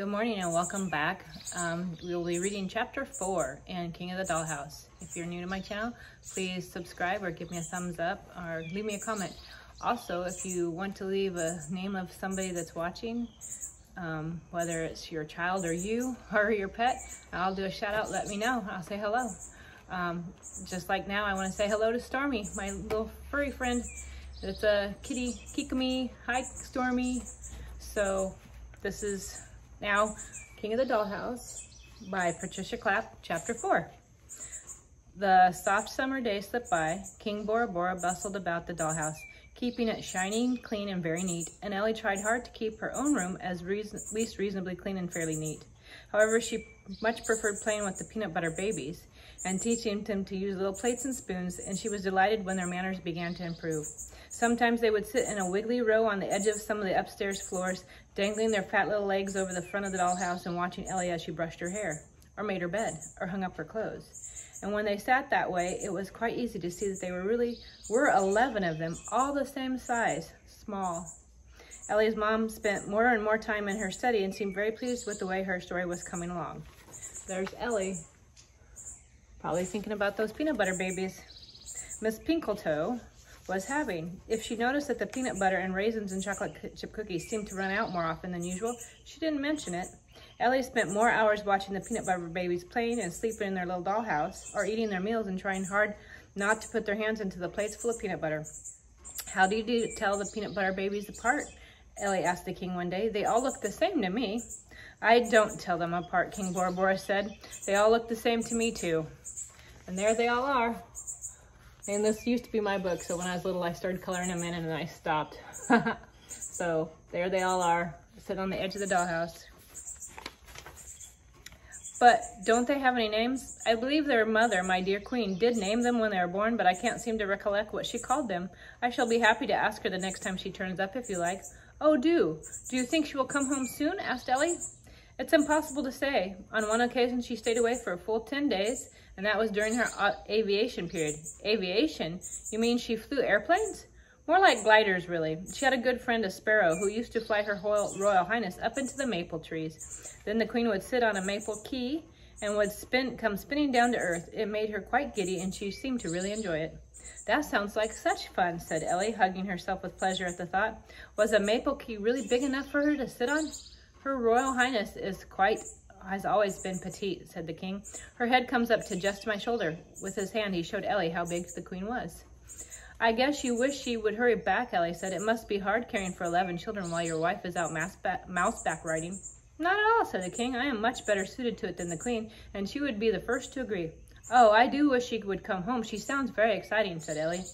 Good morning and welcome back. Um, we will be reading chapter four in King of the Dollhouse. If you're new to my channel, please subscribe or give me a thumbs up or leave me a comment. Also, if you want to leave a name of somebody that's watching, um, whether it's your child or you or your pet, I'll do a shout out, let me know. I'll say hello. Um, just like now, I want to say hello to Stormy, my little furry friend. It's a kitty, Kikumi. Hi, Stormy. So this is now, King of the Dollhouse by Patricia Clapp, Chapter 4. The soft summer day slipped by. King Bora Bora bustled about the dollhouse, keeping it shining, clean, and very neat, and Ellie tried hard to keep her own room as reason least reasonably clean and fairly neat. However, she much preferred playing with the peanut butter babies and teaching them to use little plates and spoons, and she was delighted when their manners began to improve. Sometimes they would sit in a wiggly row on the edge of some of the upstairs floors, dangling their fat little legs over the front of the dollhouse and watching Ellie as she brushed her hair, or made her bed, or hung up her clothes. And when they sat that way, it was quite easy to see that they were really, were 11 of them, all the same size, small. Ellie's mom spent more and more time in her study and seemed very pleased with the way her story was coming along. There's Ellie, probably thinking about those peanut butter babies. Miss Pinkletoe was having. If she noticed that the peanut butter and raisins and chocolate chip cookies seemed to run out more often than usual, she didn't mention it. Ellie spent more hours watching the peanut butter babies playing and sleeping in their little dollhouse, or eating their meals and trying hard not to put their hands into the plates full of peanut butter. How do you do, tell the peanut butter babies apart? Ellie asked the king one day. They all look the same to me. I don't tell them apart, King Bora Bora said. They all look the same to me too. And there they all are. And this used to be my book, so when I was little, I started coloring them in and then I stopped. so there they all are, sitting on the edge of the dollhouse. But don't they have any names? I believe their mother, my dear queen, did name them when they were born, but I can't seem to recollect what she called them. I shall be happy to ask her the next time she turns up, if you like. Oh, do. Do you think she will come home soon? asked Ellie. It's impossible to say. On one occasion, she stayed away for a full 10 days, and that was during her uh, aviation period. Aviation? You mean she flew airplanes? More like gliders, really. She had a good friend, a sparrow, who used to fly her Royal Highness up into the maple trees. Then the queen would sit on a maple key and would spin, come spinning down to earth. It made her quite giddy, and she seemed to really enjoy it. That sounds like such fun, said Ellie, hugging herself with pleasure at the thought. Was a maple key really big enough for her to sit on? Her Royal Highness is quite has always been petite, said the king. Her head comes up to just my shoulder. With his hand, he showed Ellie how big the queen was. I guess you wish she would hurry back, Ellie said. It must be hard caring for 11 children while your wife is out mouseback riding. Not at all, said the king. I am much better suited to it than the queen, and she would be the first to agree. Oh, I do wish she would come home. She sounds very exciting, said Ellie.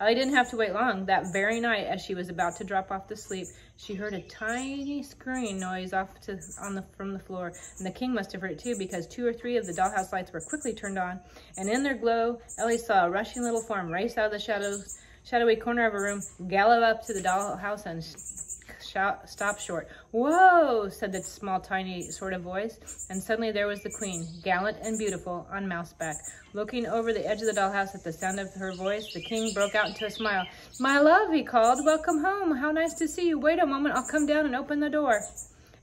Ellie didn't have to wait long. That very night, as she was about to drop off to sleep, she heard a tiny scurrying noise off to, on the, from the floor. And the king must have heard it too, because two or three of the dollhouse lights were quickly turned on. And in their glow, Ellie saw a rushing little form race out of the shadows, shadowy corner of a room, gallop up to the dollhouse, and stop short. Whoa, said the small, tiny sort of voice. And suddenly there was the queen, gallant and beautiful, on mouseback. Looking over the edge of the dollhouse at the sound of her voice, the king broke out into a smile. My love, he called, welcome home. How nice to see you. Wait a moment, I'll come down and open the door.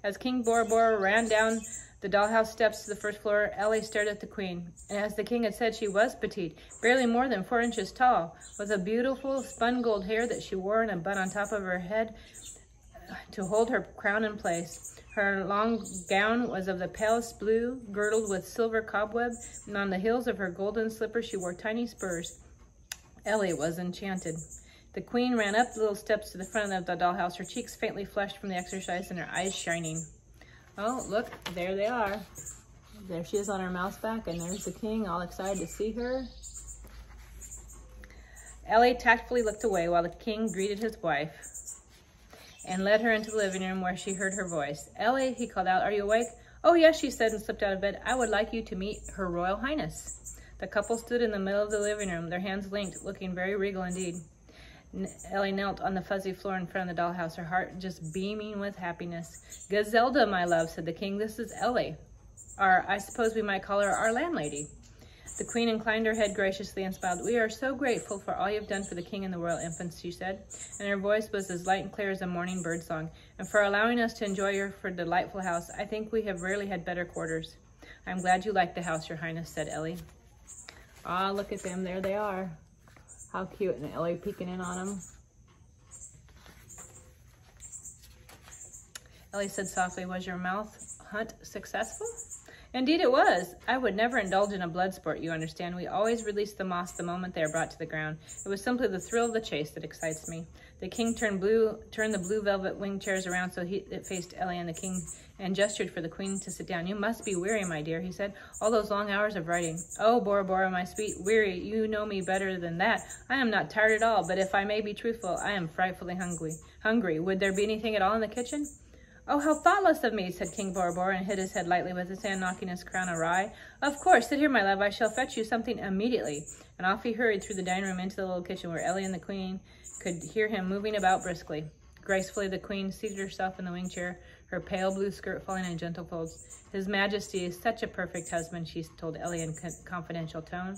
As King Bora Bora ran down the dollhouse steps to the first floor, Ellie stared at the queen. And as the king had said, she was petite, barely more than four inches tall, with a beautiful spun gold hair that she wore in a bun on top of her head to hold her crown in place. Her long gown was of the palest blue, girdled with silver cobweb, and on the heels of her golden slippers she wore tiny spurs. Ellie was enchanted. The queen ran up the little steps to the front of the dollhouse, her cheeks faintly flushed from the exercise and her eyes shining. Oh, look, there they are. There she is on her mouse back, and there's the king, all excited to see her. Ellie tactfully looked away while the king greeted his wife and led her into the living room where she heard her voice. Ellie, he called out, are you awake? Oh, yes, she said and slipped out of bed. I would like you to meet Her Royal Highness. The couple stood in the middle of the living room, their hands linked, looking very regal indeed. Ellie knelt on the fuzzy floor in front of the dollhouse, her heart just beaming with happiness. Gazelda, my love, said the king, this is Ellie. Or I suppose we might call her our landlady. The queen inclined her head graciously and smiled. We are so grateful for all you've done for the king and the royal infants, she said, and her voice was as light and clear as a morning bird song. And for allowing us to enjoy your for delightful house, I think we have rarely had better quarters. I'm glad you like the house, your highness, said Ellie. Ah, look at them. There they are. How cute. And Ellie peeking in on them. Ellie said softly, was your mouth hunt successful? Indeed it was. I would never indulge in a blood sport, you understand. We always release the moss the moment they are brought to the ground. It was simply the thrill of the chase that excites me. The king turned blue, turned the blue velvet wing chairs around so he, it faced Ellie and the king and gestured for the queen to sit down. You must be weary, my dear, he said. All those long hours of writing. Oh, Bora Bora, my sweet, weary, you know me better than that. I am not tired at all, but if I may be truthful, I am frightfully hungry. Hungry. Would there be anything at all in the kitchen? Oh, how thoughtless of me, said King Bora, and hit his head lightly with his hand, knocking his crown awry. Of course, sit here, my love. I shall fetch you something immediately. And off he hurried through the dining room into the little kitchen where Ellie and the queen could hear him moving about briskly. Gracefully, the queen seated herself in the wing chair, her pale blue skirt falling in gentle folds. His Majesty is such a perfect husband, she told Ellie in confidential tone.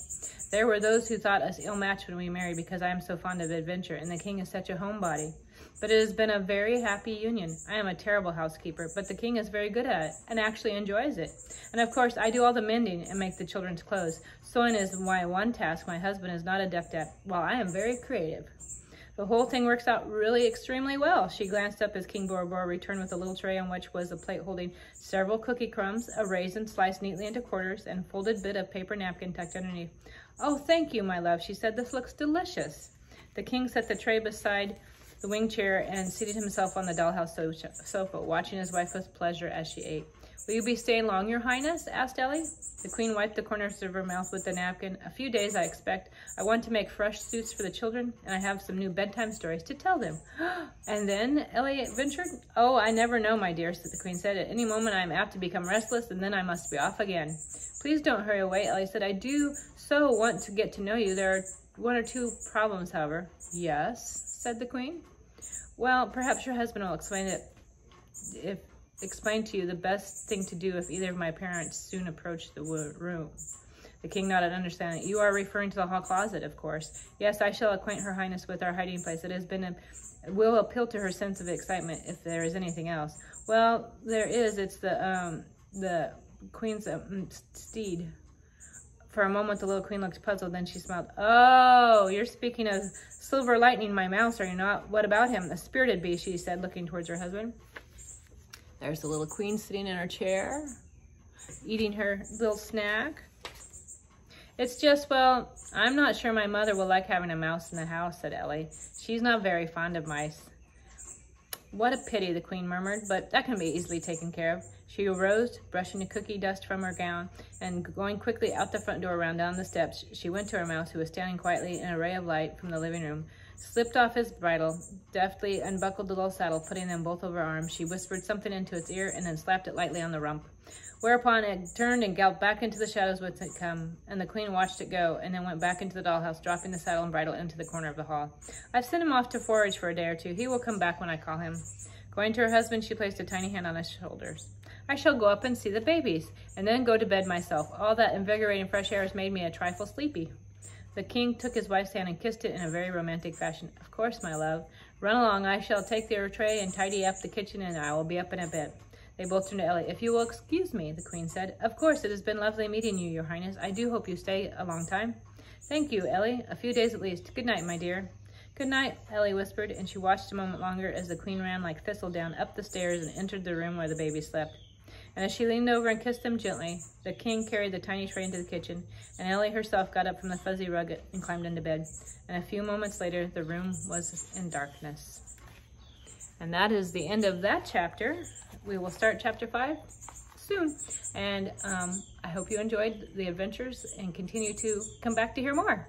There were those who thought us ill-matched when we married because I am so fond of adventure, and the king is such a homebody. But it has been a very happy union. I am a terrible housekeeper, but the king is very good at it and actually enjoys it. And of course, I do all the mending and make the children's clothes. Sewing is my one task my husband is not adept at, while I am very creative. The whole thing works out really extremely well. She glanced up as King Bora returned with a little tray on which was a plate holding several cookie crumbs, a raisin sliced neatly into quarters, and a folded bit of paper napkin tucked underneath. Oh, thank you, my love, she said. This looks delicious. The king set the tray beside the wing chair and seated himself on the dollhouse sofa, watching his wife with pleasure as she ate. Will you be staying long, your highness? asked Ellie. The queen wiped the corners of her mouth with the napkin. A few days, I expect. I want to make fresh suits for the children, and I have some new bedtime stories to tell them. and then, Ellie ventured. Oh, I never know, my dear, said the queen said. At any moment, I am apt to become restless, and then I must be off again. Please don't hurry away, Ellie said. I do so want to get to know you. There are one or two problems, however. Yes, said the queen. Well, perhaps your husband will explain it if explain to you the best thing to do if either of my parents soon approach the room. The king nodded understanding. You are referring to the hall closet, of course. Yes, I shall acquaint her highness with our hiding place. It has been a, will appeal to her sense of excitement if there is anything else. Well, there is. It's the um the queen's um, steed. For a moment, the little queen looked puzzled. Then she smiled. Oh, you're speaking of Silver Lightning, my mouse, are you not? What about him? A spirited beast, she said, looking towards her husband. There's the little queen sitting in her chair, eating her little snack. It's just, well, I'm not sure my mother will like having a mouse in the house, said Ellie. She's not very fond of mice. What a pity, the queen murmured, but that can be easily taken care of. She arose, brushing the cookie dust from her gown, and going quickly out the front door around down the steps, she went to her mouse, who was standing quietly in a ray of light from the living room, slipped off his bridle, deftly unbuckled the little saddle, putting them both over her arms. She whispered something into its ear and then slapped it lightly on the rump. Whereupon it turned and galloped back into the shadows whence it come, and the queen watched it go, and then went back into the dollhouse, dropping the saddle and bridle into the corner of the hall. I've sent him off to forage for a day or two. He will come back when I call him. Going to her husband, she placed a tiny hand on his shoulders. I shall go up and see the babies, and then go to bed myself. All that invigorating fresh air has made me a trifle sleepy. The king took his wife's hand and kissed it in a very romantic fashion. Of course, my love. Run along. I shall take the tray and tidy up the kitchen, and I will be up in a bit. They both turned to Ellie. If you will excuse me, the queen said. Of course, it has been lovely meeting you, your highness. I do hope you stay a long time. Thank you, Ellie. A few days at least. Good night, my dear. Good night, Ellie whispered, and she watched a moment longer as the queen ran like thistledown up the stairs and entered the room where the baby slept. And as she leaned over and kissed him gently, the king carried the tiny tray into the kitchen, and Ellie herself got up from the fuzzy rug and climbed into bed. And a few moments later, the room was in darkness. And that is the end of that chapter. We will start chapter five soon. And um, I hope you enjoyed the adventures and continue to come back to hear more.